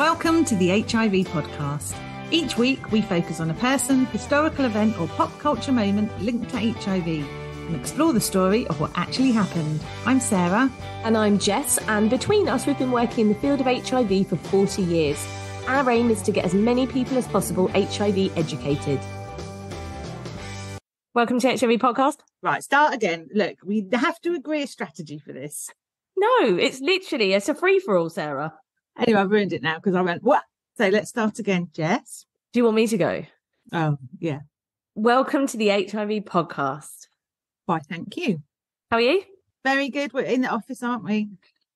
Welcome to the HIV podcast. Each week, we focus on a person, historical event, or pop culture moment linked to HIV and explore the story of what actually happened. I'm Sarah. And I'm Jess, and between us, we've been working in the field of HIV for 40 years. Our aim is to get as many people as possible HIV educated. Welcome to HIV podcast. Right, start again. Look, we have to agree a strategy for this. No, it's literally it's a free for all, Sarah. Anyway, I've ruined it now because I went, what? So let's start again, Jess. Do you want me to go? Oh, yeah. Welcome to the HIV podcast. Why, thank you. How are you? Very good. We're in the office, aren't we?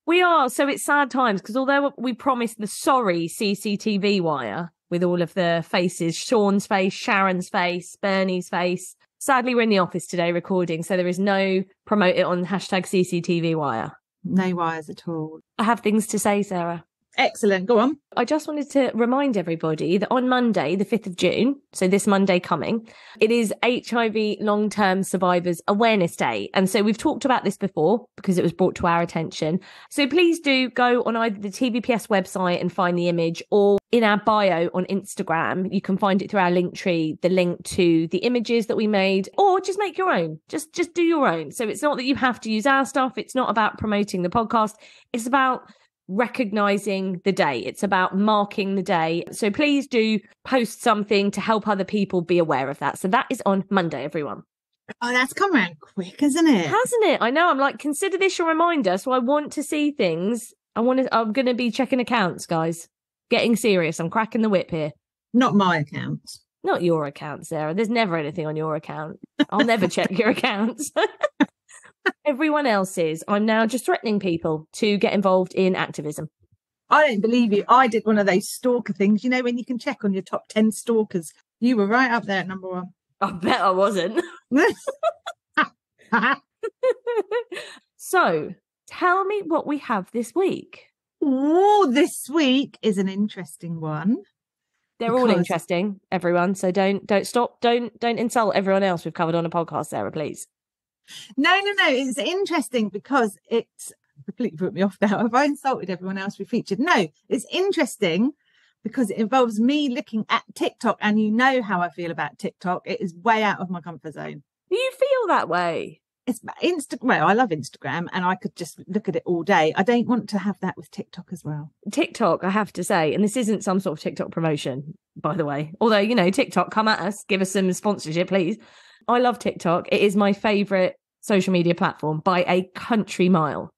We are. So it's sad times because although we promised the sorry CCTV wire with all of the faces Sean's face, Sharon's face, Bernie's face. Sadly, we're in the office today recording, so there is no promote it on hashtag CCTV wire. No wires at all. I have things to say, Sarah. Excellent. Go on. I just wanted to remind everybody that on Monday, the 5th of June, so this Monday coming, it is HIV long term survivors awareness day. And so we've talked about this before because it was brought to our attention. So please do go on either the TVPS website and find the image or in our bio on Instagram. You can find it through our Linktree, the link to the images that we made, or just make your own. Just, just do your own. So it's not that you have to use our stuff. It's not about promoting the podcast. It's about recognizing the day. It's about marking the day. So please do post something to help other people be aware of that. So that is on Monday, everyone. Oh, that's come around quick, isn't it? Hasn't it? I know. I'm like, consider this your reminder. So I want to see things. I want to, I'm going to be checking accounts, guys. Getting serious. I'm cracking the whip here. Not my account. Not your account, Sarah. There's never anything on your account. I'll never check your accounts. everyone else is. I'm now just threatening people to get involved in activism. I don't believe you. I did one of those stalker things, you know, when you can check on your top 10 stalkers. You were right up there at number one. I bet I wasn't. so tell me what we have this week. Oh, this week is an interesting one. They're because... all interesting, everyone. So don't don't stop. Don't don't insult everyone else we've covered on a podcast, Sarah, please. No, no, no. It's interesting because it's completely put me off now. Have I insulted everyone else we featured? No, it's interesting because it involves me looking at TikTok, and you know how I feel about TikTok. It is way out of my comfort zone. Do you feel that way? It's Instagram. Well, I love Instagram, and I could just look at it all day. I don't want to have that with TikTok as well. TikTok, I have to say, and this isn't some sort of TikTok promotion, by the way. Although you know, TikTok, come at us, give us some sponsorship, please. I love TikTok. It is my favorite social media platform by a country mile.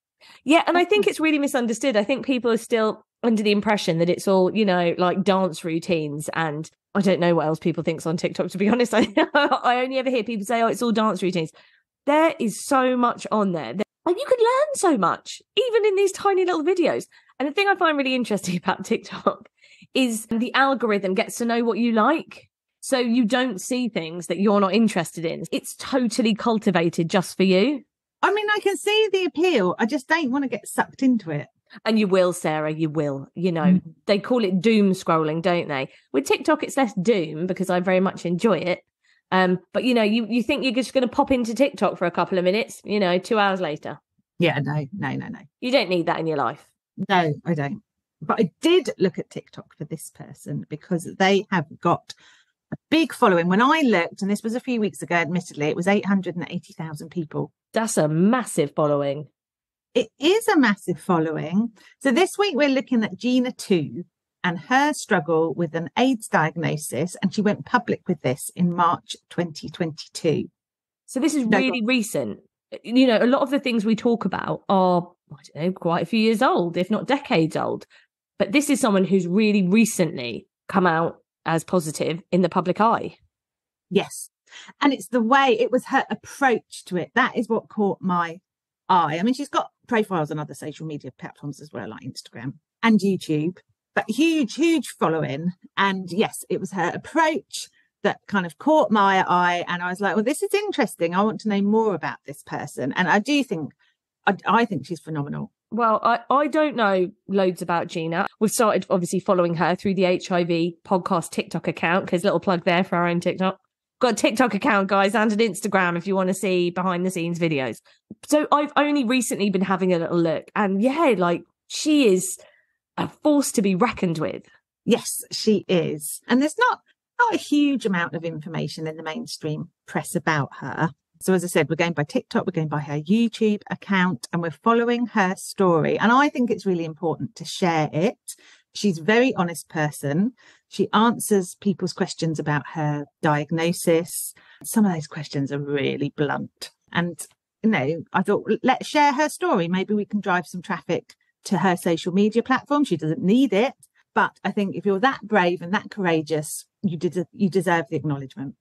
Yeah, and I think mm. it's really misunderstood. I think people are still under the impression that it's all, you know, like dance routines and I don't know what else people thinks on TikTok to be honest. I I only ever hear people say oh it's all dance routines. There is so much on there. And you can learn so much even in these tiny little videos. And the thing I find really interesting about TikTok is the algorithm gets to know what you like. So you don't see things that you're not interested in. It's totally cultivated just for you. I mean, I can see the appeal. I just don't want to get sucked into it. And you will, Sarah, you will. You know, mm. they call it doom scrolling, don't they? With TikTok, it's less doom because I very much enjoy it. Um, but you know, you, you think you're just going to pop into TikTok for a couple of minutes, you know, two hours later. Yeah, no, no, no, no. You don't need that in your life. No, I don't. But I did look at TikTok for this person because they have got a big following. When I looked, and this was a few weeks ago, admittedly, it was 880,000 people. That's a massive following. It is a massive following. So this week we're looking at Gena Tew and her struggle with an AIDS diagnosis. And she went public with this in March 2022. So this is really no, recent. You know, a lot of the things we talk about are, I don't know, quite a few years old, if not decades old. But this is someone who's really recently come out as positive in the public eye. Yes. And it's the way it was her approach to it. That is what caught my eye. I mean, she's got profiles on other social media platforms as well, like Instagram and YouTube, but huge, huge following. And yes, it was her approach that kind of caught my eye. And I was like, well, this is interesting. I want to know more about this person. And I do think, I, I think she's phenomenal. Well, I, I don't know loads about Gena. We've started obviously following her through the HIV podcast TikTok account because little plug there for our own TikTok. Got a TikTok account, guys, and an Instagram if you want to see behind the scenes videos. So I've only recently been having a little look, and yeah, like she is a force to be reckoned with. Yes, she is. And there's not not a huge amount of information in the mainstream press about her. So as I said, we're going by TikTok, we're going by her YouTube account, and we're following her story. And I think it's really important to share it. She's a very honest person. She answers people's questions about her diagnosis. Some of those questions are really blunt. And, you know, I thought, let's share her story. Maybe we can drive some traffic to her social media platform. She doesn't need it. But I think if you're that brave and that courageous, you did you deserve the acknowledgement.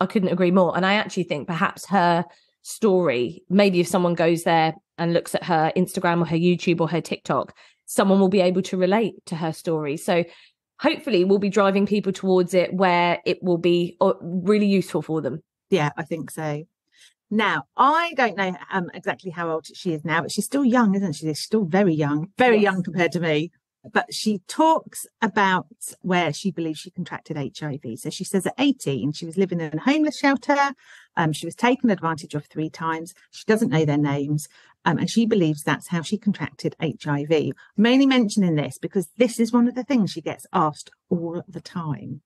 I couldn't agree more. And I actually think perhaps her story, maybe if someone goes there and looks at her Instagram or her YouTube or her TikTok, someone will be able to relate to her story. So hopefully we'll be driving people towards it where it will be uh, really useful for them. Yeah, I think so. Now, I don't know um, exactly how old she is now, but she's still young, isn't she? She's still very young, very yes. young compared to me but she talks about where she believes she contracted HIV. So she says at 18, she was living in a homeless shelter. Um, she was taken advantage of three times. She doesn't know their names. Um, and she believes that's how she contracted HIV. I'm only mentioning this because this is one of the things she gets asked all the time.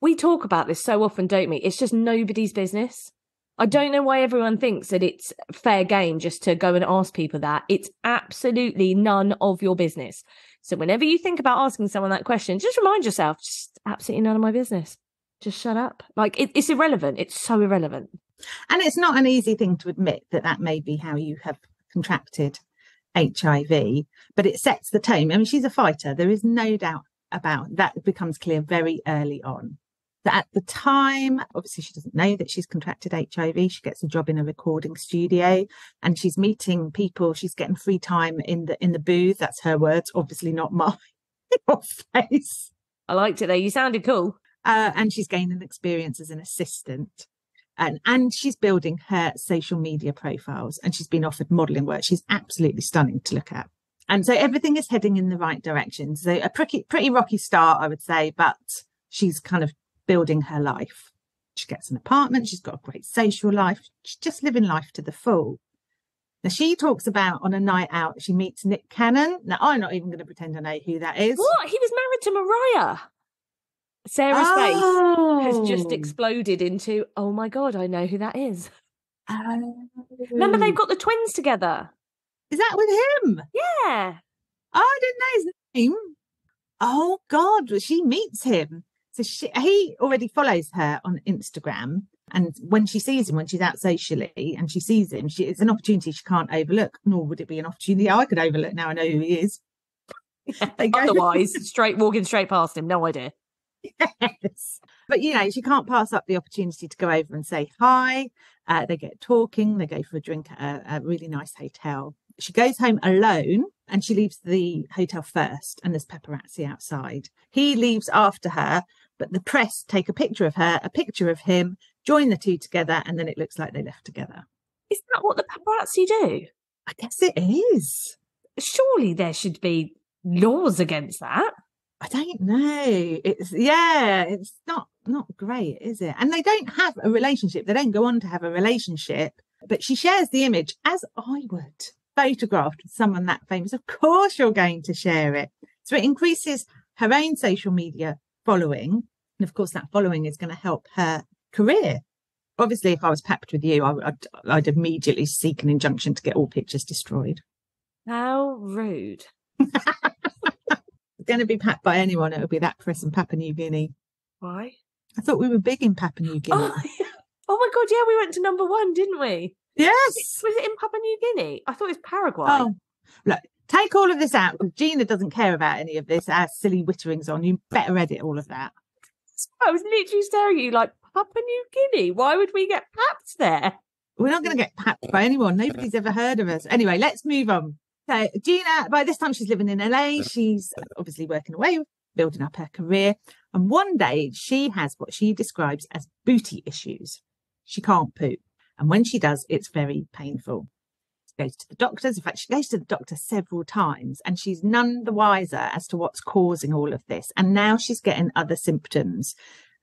We talk about this so often, don't we? It's just nobody's business. I don't know why everyone thinks that it's fair game just to go and ask people that. It's absolutely none of your business. So whenever you think about asking someone that question, just remind yourself, just absolutely none of my business. Just shut up. Like it, it's irrelevant. It's so irrelevant. And it's not an easy thing to admit that that may be how you have contracted HIV, but it sets the tone. I mean, she's a fighter. There is no doubt about that. Becomes clear very early on at the time, obviously, she doesn't know that she's contracted HIV. She gets a job in a recording studio and she's meeting people. She's getting free time in the in the booth. That's her words, obviously not my face. I liked it there. You sounded cool. Uh, and she's gaining experience as an assistant. And, and she's building her social media profiles and she's been offered modeling work. She's absolutely stunning to look at. And so everything is heading in the right direction. So a pretty, pretty rocky start, I would say, but she's kind of building her life. She gets an apartment, she's got a great social life, she's just living life to the full. Now, she talks about on a night out, she meets Nick Cannon. Now, I'm not even going to pretend I know who that is. What? He was married to Mariah. Sarah's oh. face has just oh. exploded into, oh my God, I know who that is. Oh. Remember, they've got the twins together. Is that with him? Yeah. Oh, I didn't know his name. Oh, God, she meets him. So she, he already follows her on Instagram. And when she sees him, when she's out socially and she sees him, she, it's an opportunity she can't overlook, nor would it be an opportunity I could overlook now I know who he is. Yeah, otherwise, straight walking straight past him, no idea. Yes. But, you know, she can't pass up the opportunity to go over and say hi. Uh, they get talking, they go for a drink at a, a really nice hotel. She goes home alone and she leaves the hotel first, and there's paparazzi outside. He leaves after her but the press take a picture of her, a picture of him, join the two together, and then it looks like they left together. Is that what the paparazzi do? I guess it is. Surely there should be laws against that. I don't know. It's yeah, it's not not great, is it? And they don't have a relationship. They don't go on to have a relationship. But she shares the image as I would, photographed with someone that famous. Of course, you're going to share it. So it increases her own social media following. And of course, that following is going to help her career. Obviously, if I was papped with you, I, would I'd immediately seek an injunction to get all pictures destroyed. How rude. going to be papped by anyone, it would be that press in Papua New Guinea. Why? I thought we were big in Papua New Guinea. Oh, oh my God, yeah, we went to number one, didn't we? Yes. Was it in Papua New Guinea? I thought it was Paraguay. Oh, look, Take all of this out because Gena doesn't care about any of this. Our silly witterings on you. Better edit all of that. I was literally staring at you like Papua New Guinea. Why would we get papped there? We're not going to get papped by anyone. Nobody's ever heard of us. Anyway, let's move on. So Gena, by this time she's living in LA. She's obviously working away, building up her career. And one day she has what she describes as booty issues. She can't poop. And when she does, it's very painful goes to the doctors. In fact, she goes to the doctor several times and she's none the wiser as to what's causing all of this. And now she's getting other symptoms.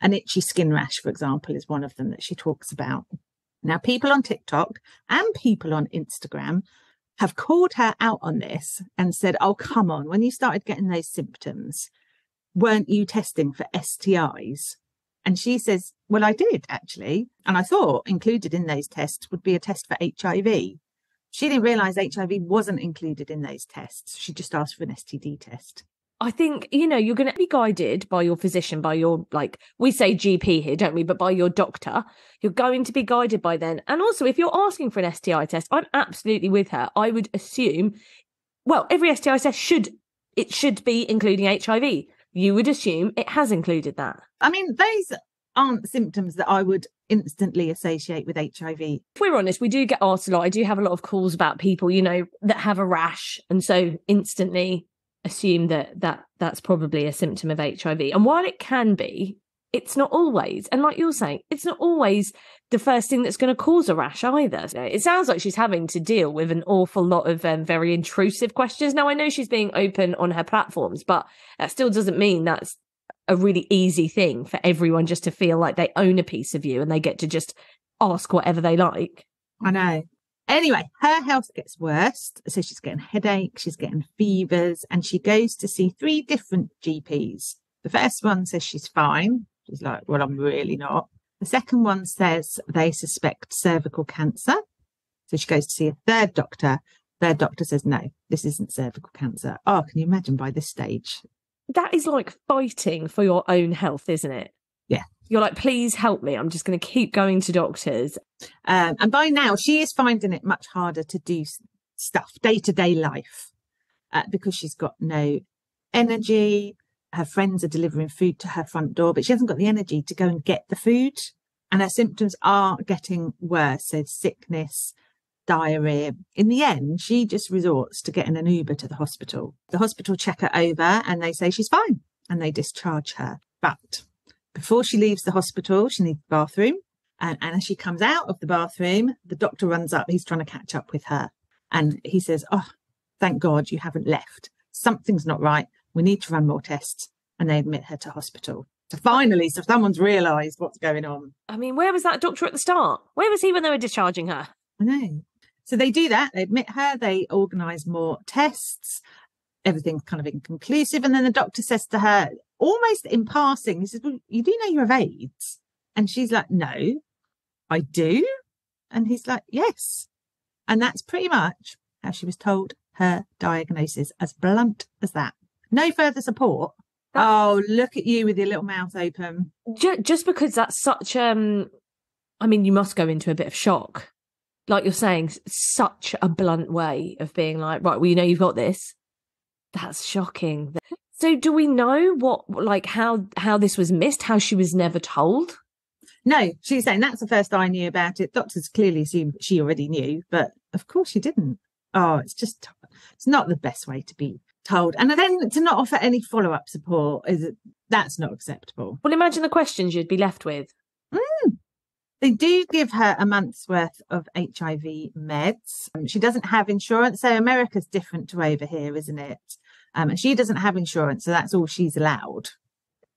An itchy skin rash, for example, is one of them that she talks about. Now, people on TikTok and people on Instagram have called her out on this and said, Oh, come on, when you started getting those symptoms, weren't you testing for STIs? And she says, Well, I did actually. And I thought included in those tests would be a test for HIV. She didn't realize HIV wasn't included in those tests. She just asked for an STD test. I think, you know, you're going to be guided by your physician, by your, like, we say GP here, don't we? But by your doctor. You're going to be guided by then. And also, if you're asking for an STI test, I'm absolutely with her. I would assume, well, every STI test should, it should be including HIV. You would assume it has included that. I mean, those aren't symptoms that I would instantly associate with HIV. If we're honest, we do get asked a lot. I do have a lot of calls about people, you know, that have a rash. And so instantly assume that that that's probably a symptom of HIV. And while it can be, it's not always. And like you're saying, it's not always the first thing that's going to cause a rash either. It sounds like she's having to deal with an awful lot of um, very intrusive questions. Now, I know she's being open on her platforms, but that still doesn't mean that's a really easy thing for everyone just to feel like they own a piece of you and they get to just ask whatever they like. I know. Anyway, her health gets worse. So she's getting headaches, she's getting fevers, and she goes to see three different GPs. The first one says she's fine. She's like, well, I'm really not. The second one says they suspect cervical cancer. So she goes to see a third doctor. Their doctor says, no, this isn't cervical cancer. Oh, can you imagine by this stage? That is like fighting for your own health, isn't it? Yeah. You're like, please help me. I'm just going to keep going to doctors. Um, and by now, she is finding it much harder to do stuff, day to day life, uh, because she's got no energy. Her friends are delivering food to her front door, but she hasn't got the energy to go and get the food. And her symptoms are getting worse. So, sickness, diarrhea. In the end, she just resorts to getting an Uber to the hospital. The hospital check her over and they say she's fine and they discharge her. But before she leaves the hospital, she needs the bathroom. And, and as she comes out of the bathroom, the doctor runs up. He's trying to catch up with her. And he says, Oh, thank God you haven't left. Something's not right. We need to run more tests. And they admit her to hospital. So finally, so someone's realised what's going on. I mean, where was that doctor at the start? Where was he when they were discharging her? I know. So they do that. They admit her. They organise more tests. Everything's kind of inconclusive. And then the doctor says to her, almost in passing, he says, Well, you do know you have AIDS? And she's like, No, I do. And he's like, Yes. And that's pretty much how she was told her diagnosis, as blunt as that. No further support. oh, look at you with your little mouth open. Just because that's such um I mean, you must go into a bit of shock. Like you're saying, such a blunt way of being like, right, well, you know, you've got this. That's shocking. So do we know what like how how this was missed, how she was never told? No, she's saying that's the first I knew about it. Doctors clearly assumed she already knew, but of course she didn't. Oh, it's just it's not the best way to be told. And then to not offer any follow up support is that's not acceptable. Well, imagine the questions you'd be left with. Mm. They do give her a month's worth of HIV meds. She doesn't have insurance, so America's different to over here, isn't it? Um, and she doesn't have insurance, so that's all she's allowed.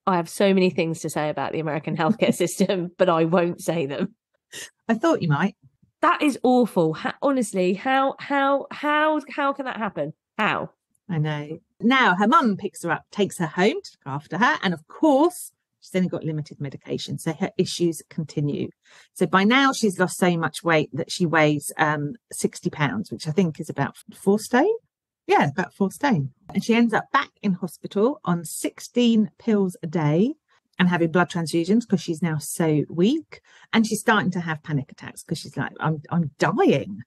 I have so many things to say about the American healthcare system, but I won't say them. I thought you might. That is awful. How, honestly, how how how how can that happen? How? I know. Now her mum picks her up, takes her home to look after her, and of course she's only got limited medication, so her issues continue. So by now she's lost so much weight that she weighs um, sixty pounds, which I think is about four stone yeah, about four stone. And she ends up back in hospital on 16 pills a day and having blood transfusions because she's now so weak. And she's starting to have panic attacks because she's like, I'm, I'm dying.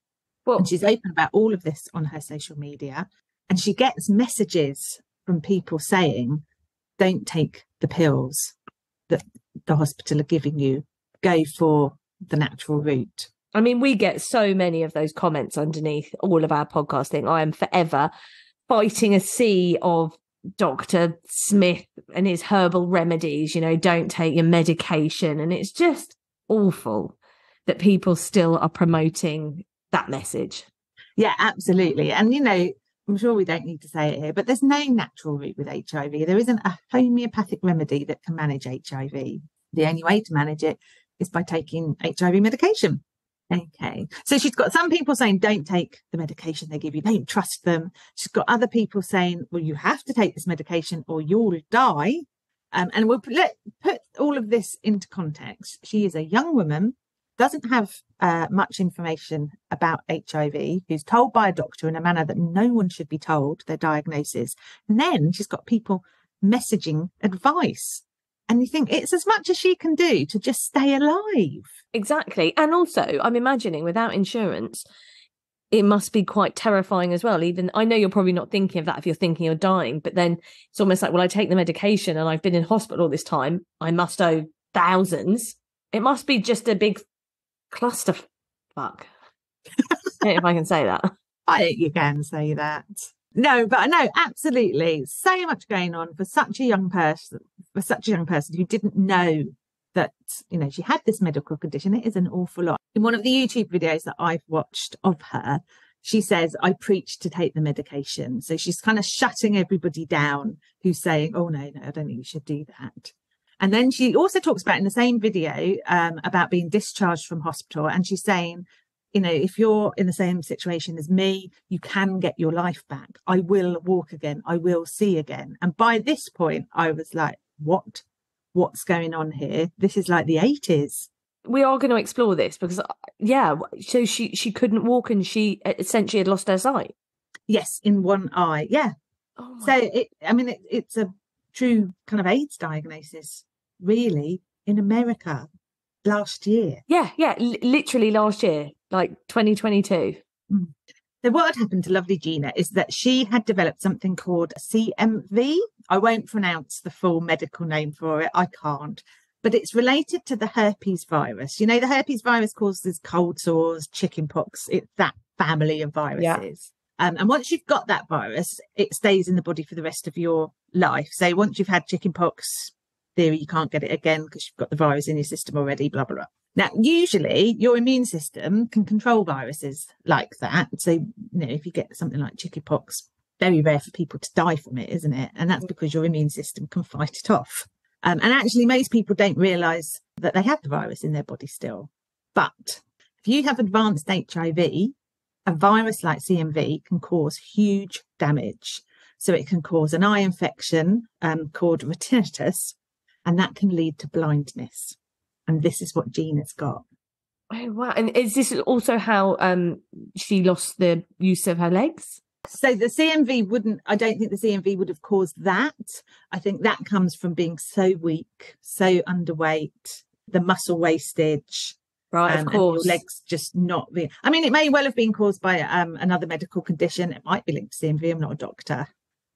Well, and she's open about all of this on her social media. And she gets messages from people saying, don't take the pills that the hospital are giving you. Go for the natural route. I mean, we get so many of those comments underneath all of our podcasting. I am forever fighting a sea of Dr. Smith and his herbal remedies, you know, don't take your medication. And it's just awful that people still are promoting that message. Yeah, absolutely. And, you know, I'm sure we don't need to say it here, but there's no natural route with HIV. There isn't a homeopathic remedy that can manage HIV. The only way to manage it is by taking HIV medication. Okay. So she's got some people saying, don't take the medication they give you, don't trust them. She's got other people saying, well, you have to take this medication or you'll die. Um, and we'll let, put all of this into context. She is a young woman, doesn't have uh, much information about HIV, who's told by a doctor in a manner that no one should be told their diagnosis. And then she's got people messaging advice and you think it's as much as she can do to just stay alive. Exactly. And also, I'm imagining without insurance, it must be quite terrifying as well. Even I know you're probably not thinking of that if you're thinking you're dying, but then it's almost like, well, I take the medication and I've been in hospital all this time. I must owe thousands. It must be just a big cluster fuck. if I can say that. I think you can say that. No, but no, absolutely. So much going on for such a young person, for such a young person who didn't know that, you know, she had this medical condition. It is an awful lot. In one of the YouTube videos that I've watched of her, she says, I preach to take the medication. So she's kind of shutting everybody down who's saying, oh, no, no, I don't think you should do that. And then she also talks about in the same video um, about being discharged from hospital. And she's saying, you know, if you're in the same situation as me, you can get your life back. I will walk again. I will see again. And by this point, I was like, what? What's going on here? This is like the 80s. We are going to explore this because, yeah, so she she couldn't walk and she essentially had lost her sight. Yes, in one eye. Yeah. Oh so it, I mean, it, it's a true kind of AIDS diagnosis, really, in America last year. Yeah, yeah, l- literally last year, like 2022. Mm. So what had happened to lovely Gena is that she had developed something called CMV. I won't pronounce the full medical name for it. I can't. But it's related to the herpes virus. You know, the herpes virus causes cold sores, chickenpox. It's that family of viruses. Yeah. Um, and once you've got that virus, it stays in the body for the rest of your life. So once you've had chickenpox, theory you can't get it again because you've got the virus in your system already, blah, blah, blah. Now, usually your immune system can control viruses like that. So, you know, if you get something like chickenpox, very rare for people to die from it, isn't it? And that's because your immune system can fight it off. Um, and actually, most people don't realize that they have the virus in their body still. But if you have advanced HIV, a virus like CMV can cause huge damage. So it can cause an eye infection um, called retinitis, and that can lead to blindness. And this is what Gena's got. Oh wow! And is this also how um she lost the use of her legs? So the CMV wouldn't. I don't think the CMV would have caused that. I think that comes from being so weak, so underweight, the muscle wastage, right? Um, of course, legs just not being. I mean, it may well have been caused by um, another medical condition. It might be linked to CMV. I'm not a doctor,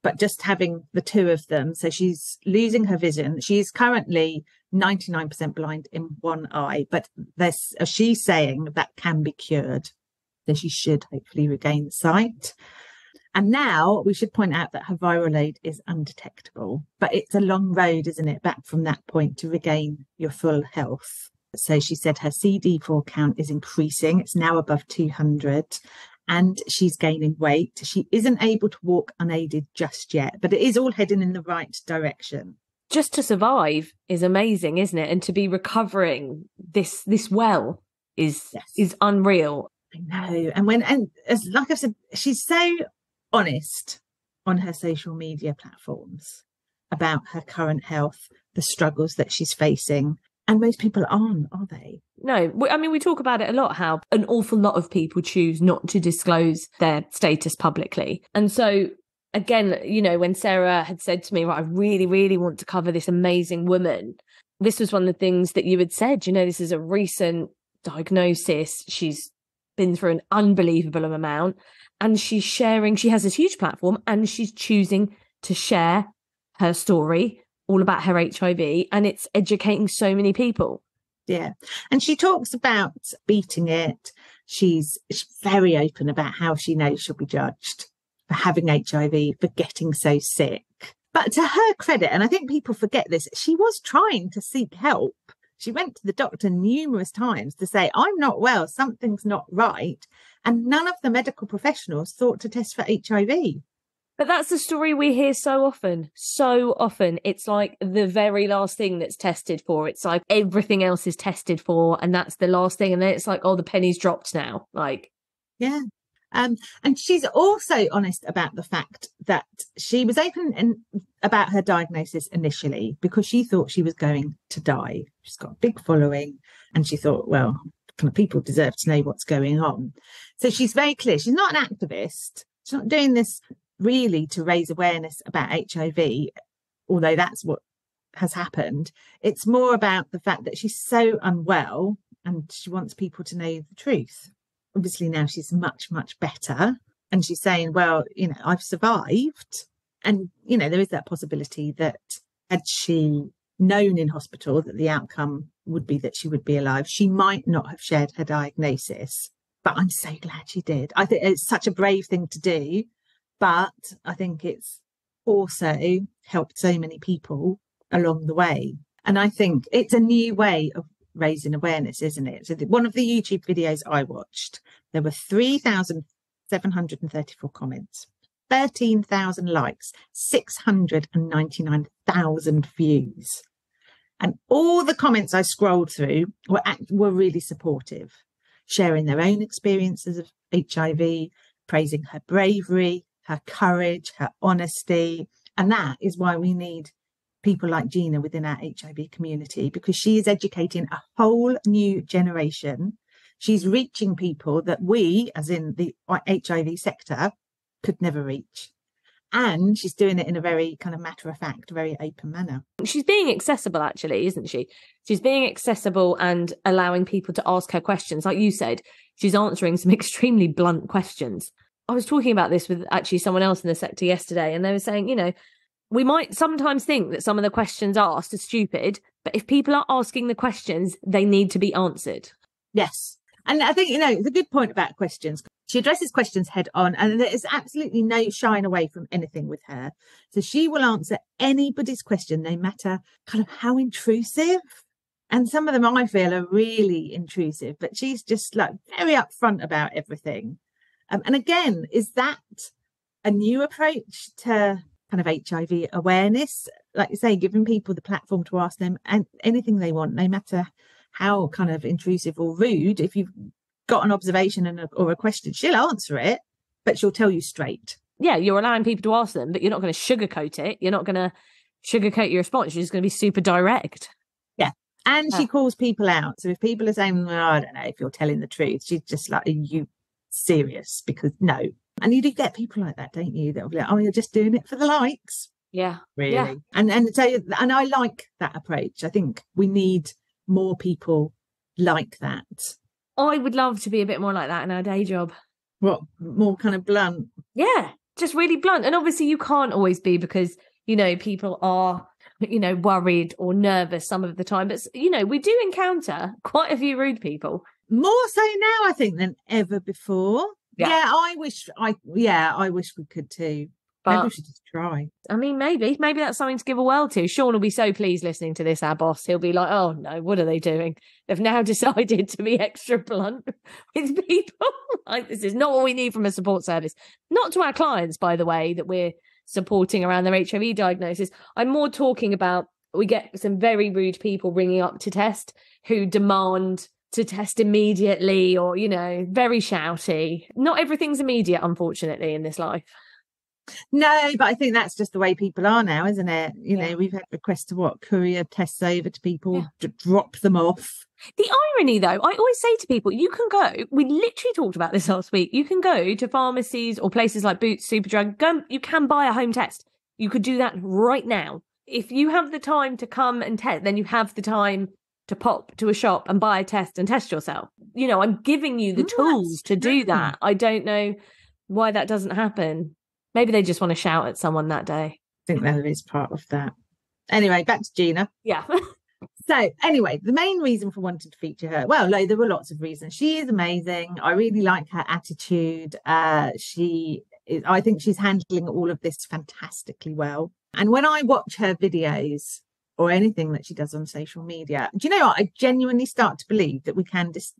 but just having the two of them. So she's losing her vision. She's currently 99% blind in one eye, but there's, she's saying that can be cured. So she should hopefully regain sight. And now we should point out that her viral load is undetectable, but it's a long road, isn't it, back from that point to regain your full health. So she said her CD4 count is increasing. It's now above 200 and she's gaining weight. She isn't able to walk unaided just yet, but it is all heading in the right direction. Just to survive is amazing, isn't it? And to be recovering this this well is yes. is unreal. I know. And when and as like I said, she's so honest on her social media platforms about her current health, the struggles that she's facing, and most people aren't, are they? No, I mean, we talk about it a lot how an awful lot of people choose not to disclose their status publicly. And so, again, you know, when Sarah had said to me, right, I really, really want to cover this amazing woman, this was one of the things that you had said, you know, this is a recent diagnosis. She's been through an unbelievable amount and she's sharing, she has this huge platform and she's choosing to share her story all about her HIV and it's educating so many people. Yeah. And she talks about beating it. She's, she's very open about how she knows she'll be judged for having HIV, for getting so sick. But to her credit, and I think people forget this, she was trying to seek help. She went to the doctor numerous times to say, I'm not well, something's not right. And none of the medical professionals thought to test for HIV. But that's the story we hear so often. So often. It's like the very last thing that's tested for. It's like everything else is tested for, and that's the last thing. And then it's like, oh, the penny's dropped now. Like, yeah. Um, and she's also honest about the fact that she was open and about her diagnosis initially because she thought she was going to die. She's got a big following, and she thought, well, kind of people deserve to know what's going on. So she's very clear. She's not an activist. She's not doing this really to raise awareness about HIV, although that's what has happened. It's more about the fact that she's so unwell and she wants people to know the truth. Obviously, now she's much, much better. And she's saying, well, you know, I've survived. And, you know, there is that possibility that had she known in hospital that the outcome would be that she would be alive, she might not have shared her diagnosis. But I'm so glad she did. I think it's such a brave thing to do but I think it's also helped so many people along the way. And I think it's a new way of raising awareness, isn't it? So, the, one of the YouTube videos I watched, there were 3,734 comments, 13,000 likes, 699,000 views. And all the comments I scrolled through were, were really supportive, sharing their own experiences of HIV, praising her bravery, her courage, her honesty. And that is why we need people like Gena within our HIV community because she is educating a whole new generation. She's reaching people that we, as in the HIV sector, could never reach. And she's doing it in a very kind of matter of fact, very open manner. She's being accessible, actually, isn't she? She's being accessible and allowing people to ask her questions. Like you said, she's answering some extremely blunt questions. I was talking about this with actually someone else in the sector yesterday, and they were saying, you know, we might sometimes think that some of the questions asked are stupid, but if people are asking the questions, they need to be answered. Yes. And I think, you know, the good point about questions, she addresses questions head on, and there is absolutely no shying away from anything with her. So she will answer anybody's question, no matter kind of how intrusive. And some of them I feel are really intrusive, but she's just like very upfront about everything. Um, and again, is that a new approach to kind of HIV awareness? Like you say, giving people the platform to ask them and anything they want, no matter how kind of intrusive or rude. If you've got an observation and a, or a question, she'll answer it, but she'll tell you straight. Yeah, you're allowing people to ask them, but you're not going to sugarcoat it. You're not going to sugarcoat your response. You're just going to be super direct. Yeah. And yeah. she calls people out. So if people are saying, well, I don't know if you're telling the truth, she's just like, you serious because no. And you do get people like that, don't you? That will be like, oh, you're just doing it for the likes. Yeah. Really. Yeah. And and so and I like that approach. I think we need more people like that. I would love to be a bit more like that in our day job. What more kind of blunt? Yeah, just really blunt. And obviously you can't always be because, you know, people are you know, worried or nervous some of the time. But, you know, we do encounter quite a few rude people more so now i think than ever before. Yeah, yeah i wish i yeah i wish we could too. But, maybe we should just try. I mean maybe maybe that's something to give a whirl to. Sean will be so pleased listening to this our boss. He'll be like oh no what are they doing? They've now decided to be extra blunt with people. Like this is not what we need from a support service. Not to our clients by the way that we're supporting around their hiv diagnosis. I'm more talking about we get some very rude people ringing up to test who demand to test immediately or, you know, very shouty. Not everything's immediate, unfortunately, in this life. No, but I think that's just the way people are now, isn't it? You yeah. know, we've had requests to what courier tests over to people yeah. to drop them off. The irony, though, I always say to people, you can go. We literally talked about this last week. You can go to pharmacies or places like Boots, Superdrug. Go, you can buy a home test. You could do that right now. If you have the time to come and test, then you have the time to pop to a shop and buy a test and test yourself. You know, I'm giving you the tools to do that. I don't know why that doesn't happen. Maybe they just want to shout at someone that day. I think there is part of that. Anyway, back to Gena. Yeah. so anyway, the main reason for wanting to feature her, well, like, there were lots of reasons. She is amazing. I really like her attitude. Uh, she is, I think she's handling all of this fantastically well. And when I watch her videos, or anything that she does on social media. Do you know what? I genuinely start to believe that we can dis-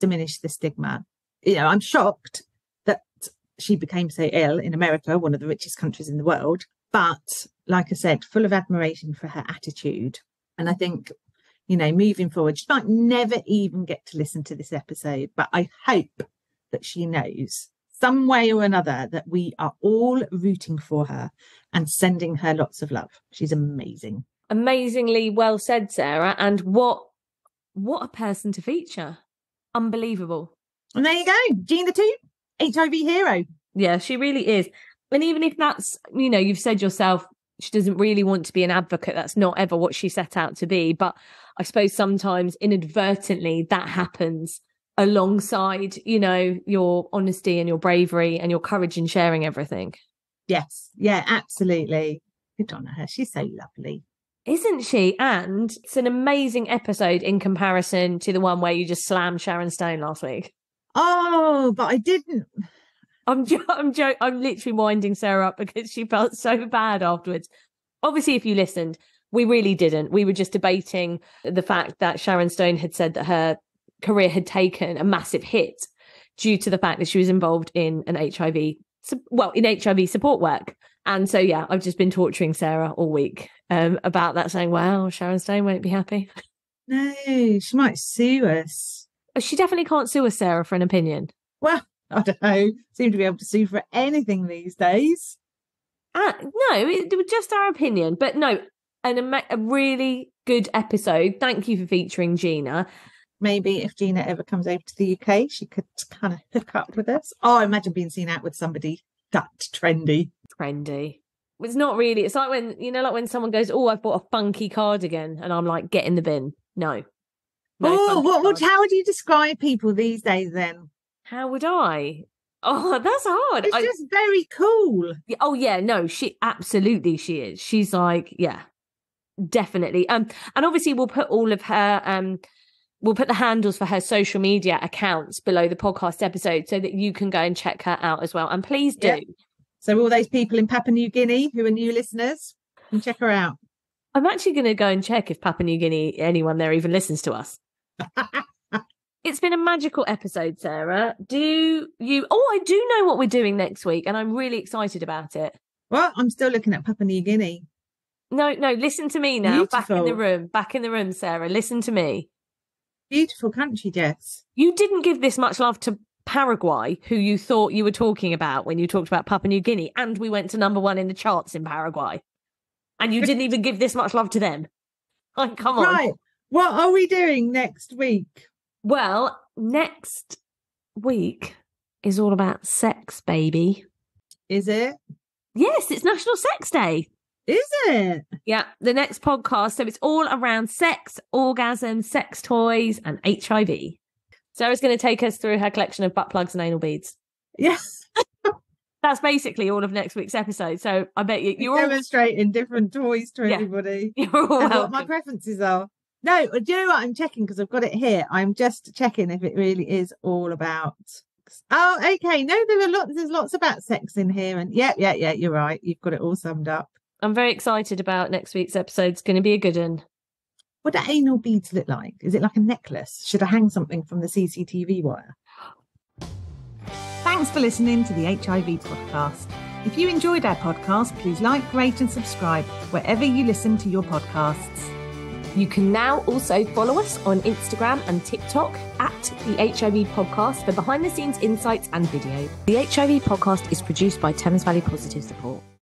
diminish the stigma. You know, I'm shocked that she became so ill in America, one of the richest countries in the world. But like I said, full of admiration for her attitude. And I think, you know, moving forward, she might never even get to listen to this episode, but I hope that she knows some way or another that we are all rooting for her and sending her lots of love. She's amazing. Amazingly well said, Sarah. And what what a person to feature. Unbelievable. And there you go. Gena Tew, HIV hero. Yeah, she really is. And even if that's, you know, you've said yourself, she doesn't really want to be an advocate. That's not ever what she set out to be. But I suppose sometimes inadvertently that happens alongside, you know, your honesty and your bravery and your courage in sharing everything. Yes. Yeah, absolutely. Good on her. She's so lovely. Isn't she? And it's an amazing episode in comparison to the one where you just slammed Sharon Stone last week. Oh, but I didn't. I'm jo- I'm jo- I'm literally winding Sarah up because she felt so bad afterwards. Obviously, if you listened, we really didn't. We were just debating the fact that Sharon Stone had said that her career had taken a massive hit due to the fact that she was involved in an HIV, well, in HIV support work. And so, yeah, I've just been torturing Sarah all week um, about that, saying, "Wow, Sharon Stone won't be happy." No, she might sue us. Oh, She definitely can't sue us, Sarah, for an opinion. Well, I don't know. Seem to be able to sue for anything these days. Uh, no, it, it was just our opinion, but no, an ama- a really good episode. Thank you for featuring Gena. Maybe if Gena ever comes over to the UK, she could kind of hook up with us. Oh, imagine being seen out with somebody that trendy. Trendy. It's not really. It's like when you know, like when someone goes, "Oh, I've bought a funky cardigan," and I'm like, "Get in the bin." No. No oh, what would how would you describe people these days then? How would I? Oh, that's hard. It's I- just very cool. Oh yeah, no, she absolutely she is. She's like, yeah, definitely. Um, and obviously we'll put all of her um we'll put the handles for her social media accounts below the podcast episode so that you can go and check her out as well. And please do. Yeah. So all those people in Papua New Guinea who are new listeners, can check her out. I'm actually going to go and check if Papua New Guinea anyone there even listens to us. It's been a magical episode, Sarah. Do you? Oh, I do know what we're doing next week, and I'm really excited about it. well, I'm still looking at Papua New Guinea. No, no, listen to me now. Back in the room. Back in the room, Sarah. Listen to me. Beautiful country, Jess. You didn't give this much love to Paraguay, who you thought you were talking about when you talked about Papua New Guinea, and we went to number one in the charts in Paraguay. And you didn't even give this much love to them. Like, come on. Right. What are we doing next week? Well, next week is all about sex, baby. Is it? Yes, it's National Sex Day. Is it? Yeah, the next podcast. So it's all around sex, orgasm, sex toys, and HIV. Sarah's going to take us through her collection of butt plugs and anal beads. Yes. That's basically all of next week's episode. So I bet you, you're all, demonstrating different toys to Yeah. everybody. you're all what my preferences are. No, uh, do you know what I'm checking because I've got it here. I'm just checking if it really is all about. Oh, okay. No, there are lots. There's lots about sex in here, and yeah, yeah, yeah. You're right. You've got it all summed up. I'm very excited about next week's episode. It's going to be a good one. What do anal beads look like? Is it like a necklace? Should I hang something from the CCTV wire? Thanks for listening to the HIV podcast. If you enjoyed our podcast, please like, rate, and subscribe wherever you listen to your podcasts. You can now also follow us on Instagram and TikTok at the HIV Podcast for behind the scenes insights and video. The HIV Podcast is produced by Thames Valley Positive Support.